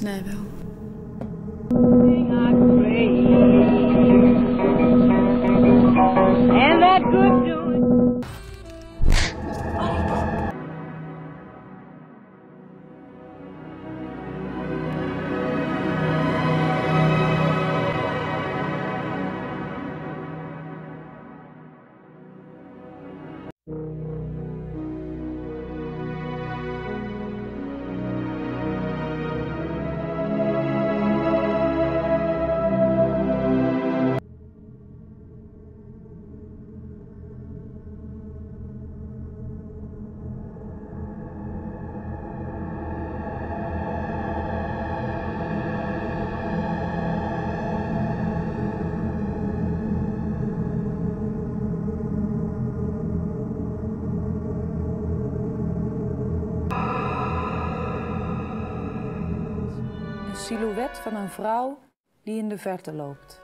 Max silhouet van een vrouw die in de verte loopt.